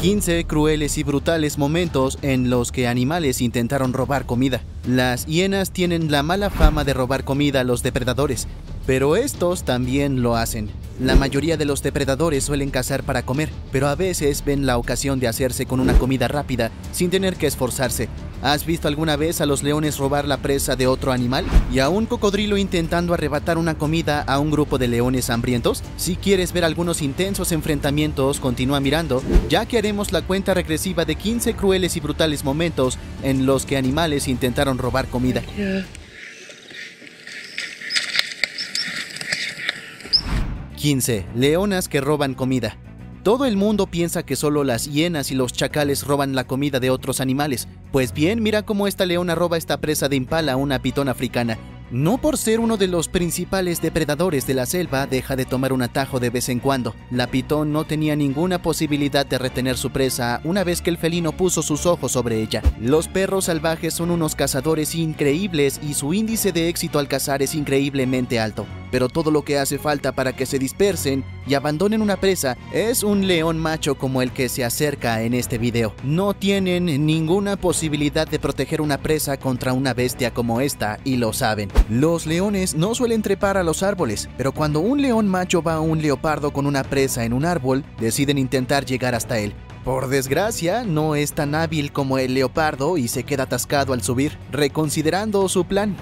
15 crueles y brutales momentos en los que animales intentaron robar comida. Las hienas tienen la mala fama de robar comida a los depredadores, pero estos también lo hacen. La mayoría de los depredadores suelen cazar para comer, pero a veces ven la ocasión de hacerse con una comida rápida sin tener que esforzarse. ¿Has visto alguna vez a los leones robar la presa de otro animal? ¿Y a un cocodrilo intentando arrebatar una comida a un grupo de leones hambrientos? Si quieres ver algunos intensos enfrentamientos, continúa mirando, ya que haremos la cuenta regresiva de 15 crueles y brutales momentos en los que animales intentaron robar comida. 15. Leonas que roban comida. Todo el mundo piensa que solo las hienas y los chacales roban la comida de otros animales. Pues bien, mira cómo esta leona roba esta presa de impala a una pitón africana. No por ser uno de los principales depredadores de la selva, deja de tomar un atajo de vez en cuando. La pitón no tenía ninguna posibilidad de retener su presa una vez que el felino puso sus ojos sobre ella. Los perros salvajes son unos cazadores increíbles y su índice de éxito al cazar es increíblemente alto. Pero todo lo que hace falta para que se dispersen y abandonen una presa es un león macho como el que se acerca en este video. No tienen ninguna posibilidad de proteger una presa contra una bestia como esta y lo saben. Los leones no suelen trepar a los árboles, pero cuando un león macho va a un leopardo con una presa en un árbol, deciden intentar llegar hasta él. Por desgracia, no es tan hábil como el leopardo y se queda atascado al subir, reconsiderando su plan.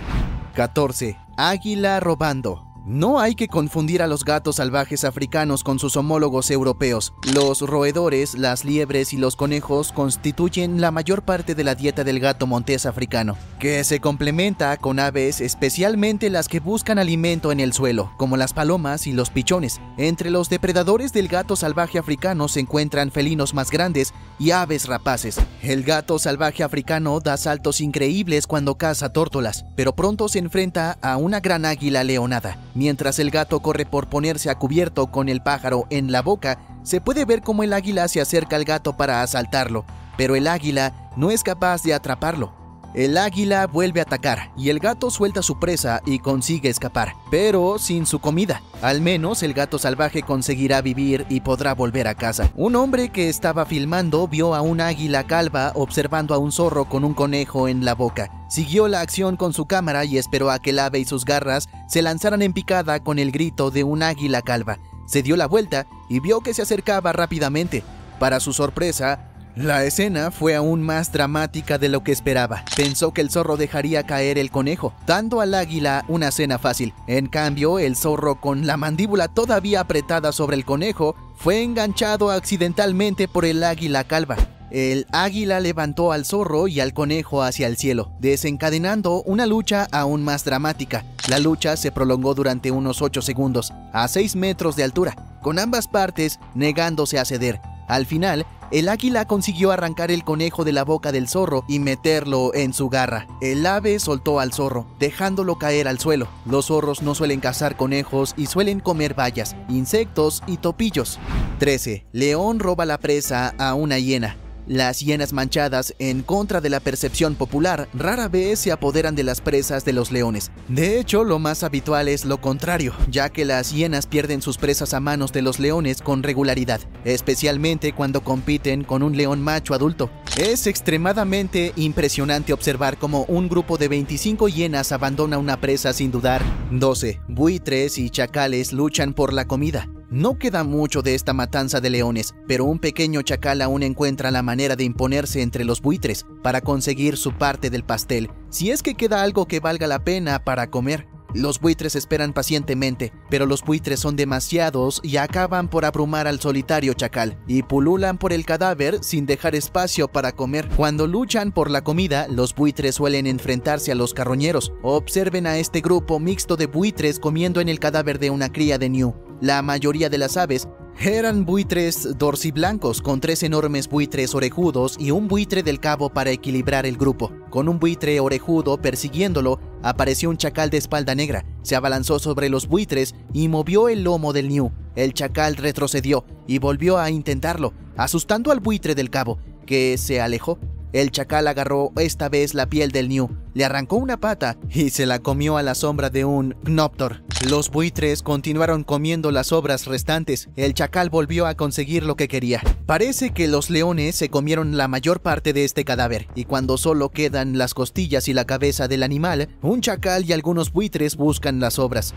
14. Águila robando. No hay que confundir a los gatos salvajes africanos con sus homólogos europeos. Los roedores, las liebres y los conejos constituyen la mayor parte de la dieta del gato montés africano, que se complementa con aves, especialmente las que buscan alimento en el suelo, como las palomas y los pichones. Entre los depredadores del gato salvaje africano se encuentran felinos más grandes y aves rapaces. El gato salvaje africano da saltos increíbles cuando caza tórtolas, pero pronto se enfrenta a una gran águila leonada. Mientras el gato corre por ponerse a cubierto con el pájaro en la boca, se puede ver cómo el águila se acerca al gato para asaltarlo, pero el águila no es capaz de atraparlo. El águila vuelve a atacar y el gato suelta su presa y consigue escapar, pero sin su comida. Al menos el gato salvaje conseguirá vivir y podrá volver a casa. Un hombre que estaba filmando vio a un águila calva observando a un zorro con un conejo en la boca. Siguió la acción con su cámara y esperó a que el ave y sus garras se lanzaran en picada con el grito de un águila calva. Se dio la vuelta y vio que se acercaba rápidamente. Para su sorpresa, la escena fue aún más dramática de lo que esperaba. Pensó que el zorro dejaría caer el conejo, dando al águila una cena fácil. En cambio, el zorro, con la mandíbula todavía apretada sobre el conejo, fue enganchado accidentalmente por el águila calva. El águila levantó al zorro y al conejo hacia el cielo, desencadenando una lucha aún más dramática. La lucha se prolongó durante unos 8 segundos, a 6 metros de altura, con ambas partes negándose a ceder. Al final, el águila consiguió arrancar el conejo de la boca del zorro y meterlo en su garra. El ave soltó al zorro, dejándolo caer al suelo. Los zorros no suelen cazar conejos y suelen comer bayas, insectos y topillos. 13. León roba la presa a una hiena. Las hienas manchadas, en contra de la percepción popular, rara vez se apoderan de las presas de los leones. De hecho, lo más habitual es lo contrario, ya que las hienas pierden sus presas a manos de los leones con regularidad, especialmente cuando compiten con un león macho adulto. Es extremadamente impresionante observar cómo un grupo de 25 hienas abandona una presa sin dudar. 12. Buitres y chacales luchan por la comida. No queda mucho de esta matanza de leones, pero un pequeño chacal aún encuentra la manera de imponerse entre los buitres para conseguir su parte del pastel, si es que queda algo que valga la pena para comer. Los buitres esperan pacientemente, pero los buitres son demasiados y acaban por abrumar al solitario chacal, y pululan por el cadáver sin dejar espacio para comer. Cuando luchan por la comida, los buitres suelen enfrentarse a los carroñeros. Observen a este grupo mixto de buitres comiendo en el cadáver de una cría de New. La mayoría de las aves eran buitres dorsiblancos con tres enormes buitres orejudos y un buitre del cabo para equilibrar el grupo. Con un buitre orejudo persiguiéndolo, apareció un chacal de espalda negra. Se abalanzó sobre los buitres y movió el lomo del New. El chacal retrocedió y volvió a intentarlo, asustando al buitre del cabo, que se alejó. El chacal agarró esta vez la piel del New, le arrancó una pata y se la comió a la sombra de un gnoptor. Los buitres continuaron comiendo las sobras restantes. El chacal volvió a conseguir lo que quería. Parece que los leones se comieron la mayor parte de este cadáver, y cuando solo quedan las costillas y la cabeza del animal, un chacal y algunos buitres buscan las sobras.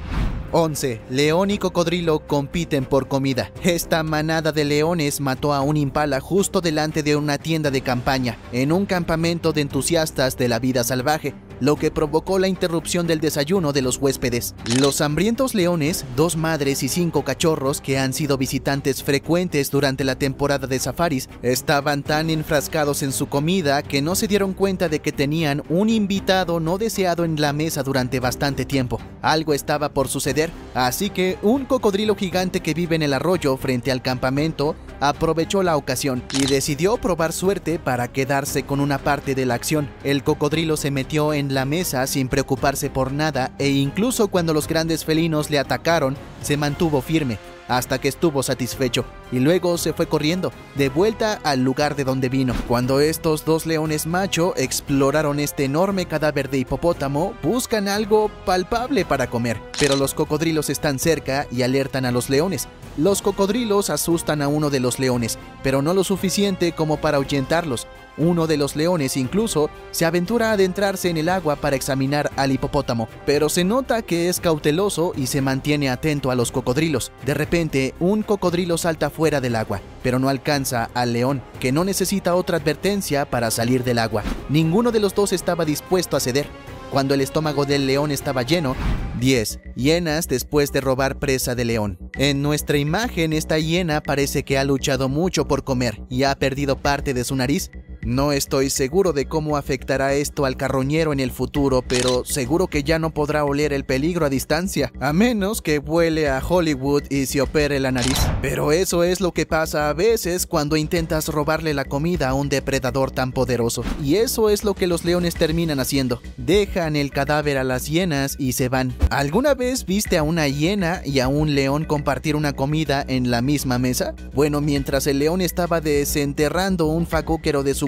11. León y cocodrilo compiten por comida. Esta manada de leones mató a un impala justo delante de una tienda de campaña, en un campamento de entusiastas de la vida salvaje, lo que provocó la interrupción del desayuno de los huéspedes. Los hambrientos leones, dos madres y cinco cachorros que han sido visitantes frecuentes durante la temporada de safaris, estaban tan enfrascados en su comida que no se dieron cuenta de que tenían un invitado no deseado en la mesa durante bastante tiempo. Algo estaba por suceder, así que un cocodrilo gigante que vive en el arroyo frente al campamento aprovechó la ocasión y decidió probar suerte para quedarse con una parte de la acción. El cocodrilo se metió la mesa sin preocuparse por nada e incluso cuando los grandes felinos le atacaron, se mantuvo firme hasta que estuvo satisfecho y luego se fue corriendo, de vuelta al lugar de donde vino. Cuando estos dos leones macho exploraron este enorme cadáver de hipopótamo, buscan algo palpable para comer, pero los cocodrilos están cerca y alertan a los leones. Los cocodrilos asustan a uno de los leones, pero no lo suficiente como para ahuyentarlos. Uno de los leones incluso se aventura a adentrarse en el agua para examinar al hipopótamo, pero se nota que es cauteloso y se mantiene atento a los cocodrilos. De repente, un cocodrilo salta fuera del agua, pero no alcanza al león, que no necesita otra advertencia para salir del agua. Ninguno de los dos estaba dispuesto a ceder. Cuando el estómago del león estaba lleno, 10. Hienas después de robar presa de león. En nuestra imagen, esta hiena parece que ha luchado mucho por comer y ha perdido parte de su nariz, no estoy seguro de cómo afectará esto al carroñero en el futuro, pero seguro que ya no podrá oler el peligro a distancia, a menos que vuele a Hollywood y se opere la nariz. Pero eso es lo que pasa a veces cuando intentas robarle la comida a un depredador tan poderoso. Y eso es lo que los leones terminan haciendo. Dejan el cadáver a las hienas y se van. ¿Alguna vez viste a una hiena y a un león compartir una comida en la misma mesa? Bueno, mientras el león estaba desenterrando un facúquero de su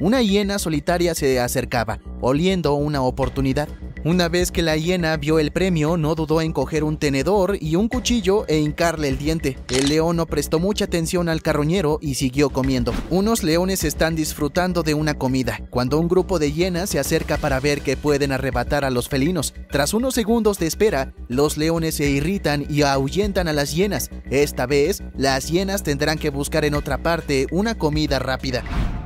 una hiena solitaria se acercaba, oliendo una oportunidad. Una vez que la hiena vio el premio, no dudó en coger un tenedor y un cuchillo e hincarle el diente. El león no prestó mucha atención al carroñero y siguió comiendo. Unos leones están disfrutando de una comida, cuando un grupo de hienas se acerca para ver que pueden arrebatar a los felinos. Tras unos segundos de espera, los leones se irritan y ahuyentan a las hienas. Esta vez, las hienas tendrán que buscar en otra parte una comida rápida.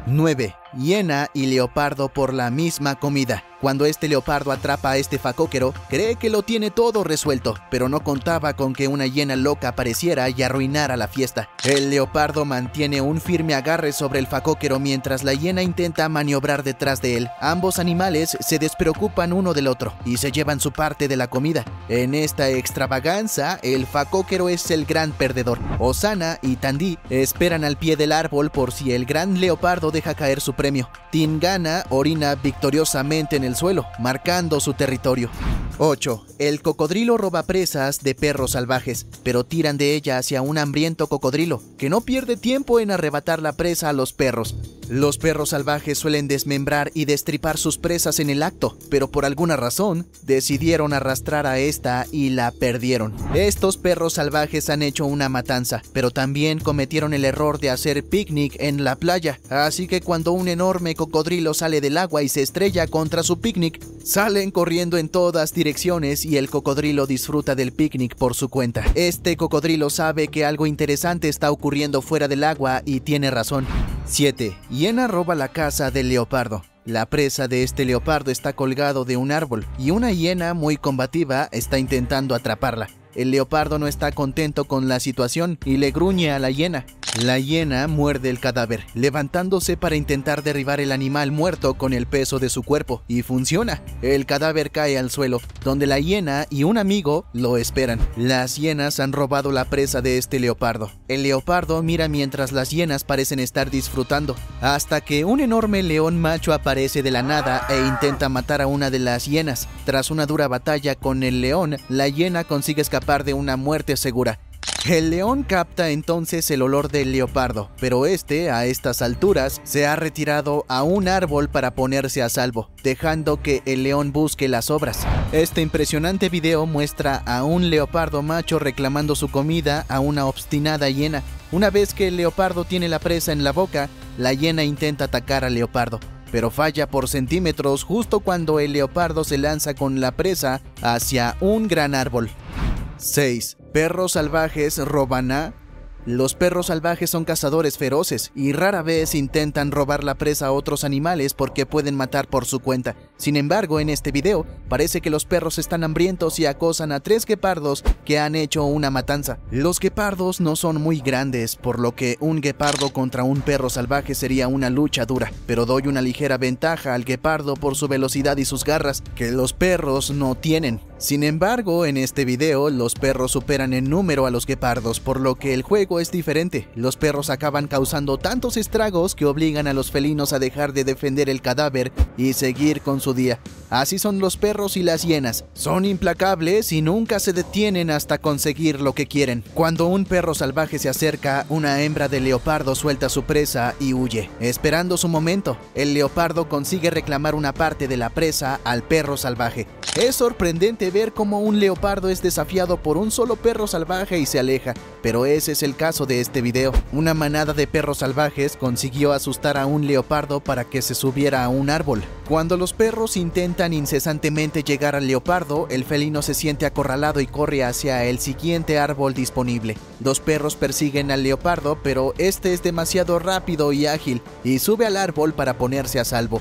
9. Hiena y leopardo por la misma comida. Cuando este leopardo atrapa a este facóquero, cree que lo tiene todo resuelto, pero no contaba con que una hiena loca apareciera y arruinara la fiesta. El leopardo mantiene un firme agarre sobre el facóquero mientras la hiena intenta maniobrar detrás de él. Ambos animales se despreocupan uno del otro y se llevan su parte de la comida. En esta extravaganza, el facóquero es el gran perdedor. Osana y Tandí esperan al pie del árbol por si el gran leopardo deja caer su premio. Tingana orina victoriosamente en el suelo, marcando su territorio. 8. El cocodrilo roba presas de perros salvajes, pero tiran de ella hacia un hambriento cocodrilo, que no pierde tiempo en arrebatar la presa a los perros. Los perros salvajes suelen desmembrar y destripar sus presas en el acto, pero por alguna razón decidieron arrastrar a esta y la perdieron. Estos perros salvajes han hecho una matanza, pero también cometieron el error de hacer picnic en la playa, así que cuando un enorme cocodrilo sale del agua y se estrella contra su picnic, salen corriendo en todas direcciones y el cocodrilo disfruta del picnic por su cuenta. Este cocodrilo sabe que algo interesante está ocurriendo fuera del agua y tiene razón. 7. Hiena roba la casa del leopardo. La presa de este leopardo está colgado de un árbol y una hiena muy combativa está intentando atraparla. El leopardo no está contento con la situación y le gruñe a la hiena. La hiena muerde el cadáver, levantándose para intentar derribar el animal muerto con el peso de su cuerpo, y funciona. El cadáver cae al suelo, donde la hiena y un amigo lo esperan. Las hienas han robado la presa de este leopardo. El leopardo mira mientras las hienas parecen estar disfrutando, hasta que un enorme león macho aparece de la nada e intenta matar a una de las hienas. Tras una dura batalla con el león, la hiena consigue escapar de una muerte segura El león capta entonces el olor del leopardo, pero este, a estas alturas, se ha retirado a un árbol para ponerse a salvo, dejando que el león busque las obras. Este impresionante video muestra a un leopardo macho reclamando su comida a una obstinada hiena. Una vez que el leopardo tiene la presa en la boca, la hiena intenta atacar al leopardo, pero falla por centímetros justo cuando el leopardo se lanza con la presa hacia un gran árbol. 6. Perros salvajes roban a los perros salvajes son cazadores feroces y rara vez intentan robar la presa a otros animales porque pueden matar por su cuenta. Sin embargo, en este video parece que los perros están hambrientos y acosan a tres guepardos que han hecho una matanza. Los guepardos no son muy grandes, por lo que un guepardo contra un perro salvaje sería una lucha dura, pero doy una ligera ventaja al guepardo por su velocidad y sus garras, que los perros no tienen. Sin embargo, en este video los perros superan en número a los guepardos, por lo que el juego es diferente. Los perros acaban causando tantos estragos que obligan a los felinos a dejar de defender el cadáver y seguir con su día. Así son los perros y las hienas. Son implacables y nunca se detienen hasta conseguir lo que quieren. Cuando un perro salvaje se acerca, una hembra de leopardo suelta su presa y huye, esperando su momento. El leopardo consigue reclamar una parte de la presa al perro salvaje. Es sorprendente ver cómo un leopardo es desafiado por un solo perro salvaje y se aleja, pero ese es el caso de este video. Una manada de perros salvajes consiguió asustar a un leopardo para que se subiera a un árbol. Cuando los perros intentan incesantemente llegar al leopardo, el felino se siente acorralado y corre hacia el siguiente árbol disponible. Dos perros persiguen al leopardo, pero este es demasiado rápido y ágil y sube al árbol para ponerse a salvo.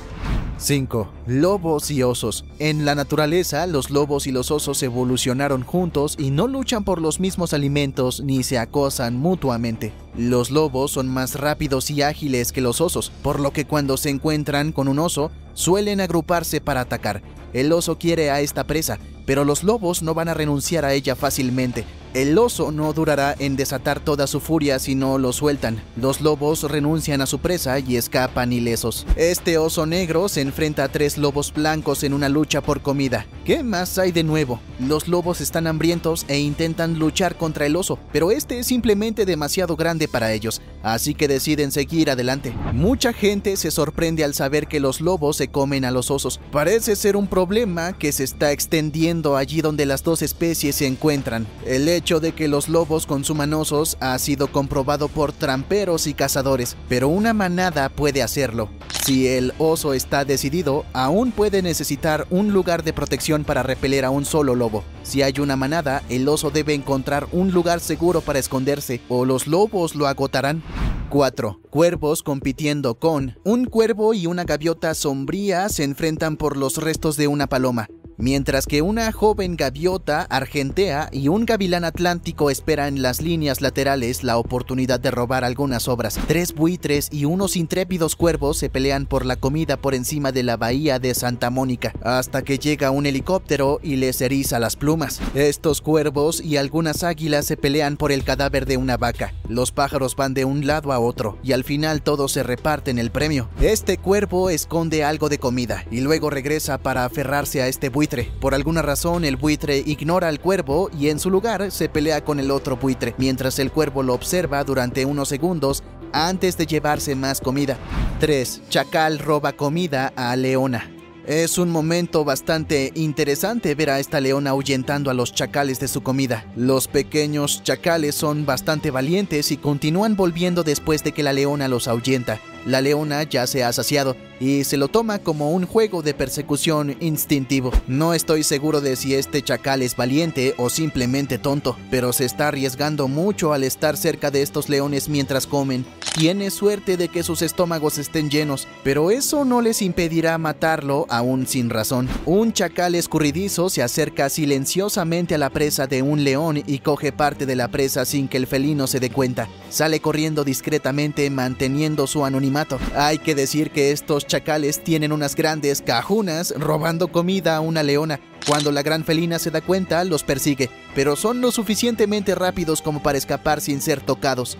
5. Lobos y osos. En la naturaleza, los lobos y los osos evolucionaron juntos y no luchan por los mismos alimentos ni se acosan mutuamente. Los lobos son más rápidos y ágiles que los osos, por lo que cuando se encuentran con un oso, suelen agruparse para atacar. El oso quiere a esta presa, pero los lobos no van a renunciar a ella fácilmente, el oso no durará en desatar toda su furia si no lo sueltan. Los lobos renuncian a su presa y escapan ilesos. Este oso negro se enfrenta a tres lobos blancos en una lucha por comida. ¿Qué más hay de nuevo? Los lobos están hambrientos e intentan luchar contra el oso, pero este es simplemente demasiado grande para ellos, así que deciden seguir adelante. Mucha gente se sorprende al saber que los lobos se comen a los osos. Parece ser un problema que se está extendiendo allí donde las dos especies se encuentran. El hecho de que los lobos consuman osos ha sido comprobado por tramperos y cazadores, pero una manada puede hacerlo. Si el oso está decidido, aún puede necesitar un lugar de protección para repeler a un solo lobo. Si hay una manada, el oso debe encontrar un lugar seguro para esconderse o los lobos lo agotarán. 4. Cuervos compitiendo con. Un cuervo y una gaviota sombría se enfrentan por los restos de una paloma mientras que una joven gaviota argentea y un gavilán atlántico esperan en las líneas laterales la oportunidad de robar algunas obras. Tres buitres y unos intrépidos cuervos se pelean por la comida por encima de la bahía de Santa Mónica, hasta que llega un helicóptero y les eriza las plumas. Estos cuervos y algunas águilas se pelean por el cadáver de una vaca. Los pájaros van de un lado a otro y al final todos se reparten el premio. Este cuervo esconde algo de comida y luego regresa para aferrarse a este buitre por alguna razón, el buitre ignora al cuervo y en su lugar se pelea con el otro buitre, mientras el cuervo lo observa durante unos segundos antes de llevarse más comida. 3. Chacal roba comida a Leona. Es un momento bastante interesante ver a esta leona ahuyentando a los chacales de su comida. Los pequeños chacales son bastante valientes y continúan volviendo después de que la leona los ahuyenta. La leona ya se ha saciado y se lo toma como un juego de persecución instintivo. No estoy seguro de si este chacal es valiente o simplemente tonto, pero se está arriesgando mucho al estar cerca de estos leones mientras comen. Tiene suerte de que sus estómagos estén llenos, pero eso no les impedirá matarlo aún sin razón. Un chacal escurridizo se acerca silenciosamente a la presa de un león y coge parte de la presa sin que el felino se dé cuenta. Sale corriendo discretamente manteniendo su anonimato. Hay que decir que estos chacales tienen unas grandes cajunas robando comida a una leona. Cuando la gran felina se da cuenta, los persigue, pero son lo suficientemente rápidos como para escapar sin ser tocados.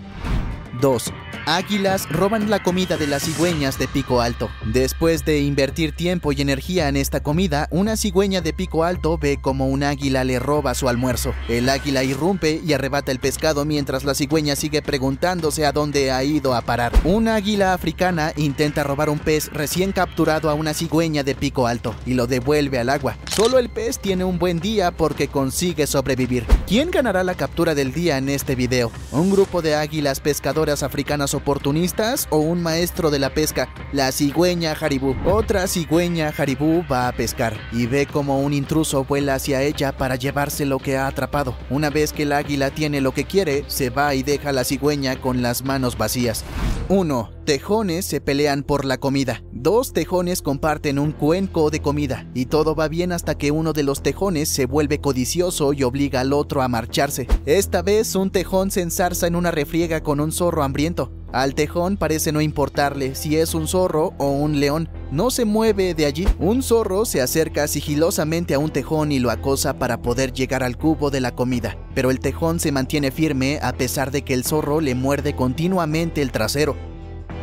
2. Águilas roban la comida de las cigüeñas de pico alto. Después de invertir tiempo y energía en esta comida, una cigüeña de pico alto ve como un águila le roba su almuerzo. El águila irrumpe y arrebata el pescado mientras la cigüeña sigue preguntándose a dónde ha ido a parar. Una águila africana intenta robar un pez recién capturado a una cigüeña de pico alto y lo devuelve al agua. Solo el pez tiene un buen día porque consigue sobrevivir. ¿Quién ganará la captura del día en este video? ¿Un grupo de águilas pescadoras africanas oportunistas o un maestro de la pesca, la cigüeña Haribú. Otra cigüeña Haribú va a pescar y ve como un intruso vuela hacia ella para llevarse lo que ha atrapado. Una vez que el águila tiene lo que quiere, se va y deja a la cigüeña con las manos vacías. 1. Tejones se pelean por la comida. Dos tejones comparten un cuenco de comida y todo va bien hasta que uno de los tejones se vuelve codicioso y obliga al otro a marcharse. Esta vez un tejón se ensarza en una refriega con un zorro hambriento. Al tejón parece no importarle si es un zorro o un león. No se mueve de allí. Un zorro se acerca sigilosamente a un tejón y lo acosa para poder llegar al cubo de la comida. Pero el tejón se mantiene firme a pesar de que el zorro le muerde continuamente el trasero.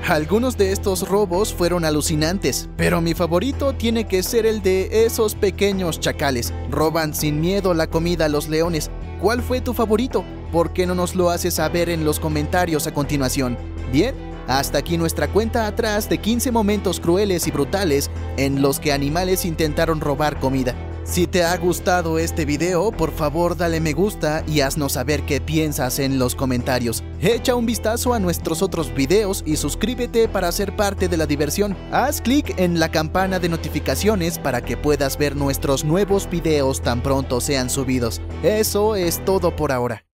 Algunos de estos robos fueron alucinantes, pero mi favorito tiene que ser el de esos pequeños chacales. Roban sin miedo la comida a los leones. ¿Cuál fue tu favorito? ¿Por qué no nos lo haces saber en los comentarios a continuación? Bien, hasta aquí nuestra cuenta atrás de 15 momentos crueles y brutales en los que animales intentaron robar comida. Si te ha gustado este video, por favor dale me gusta y haznos saber qué piensas en los comentarios. Echa un vistazo a nuestros otros videos y suscríbete para ser parte de la diversión. Haz clic en la campana de notificaciones para que puedas ver nuestros nuevos videos tan pronto sean subidos. Eso es todo por ahora.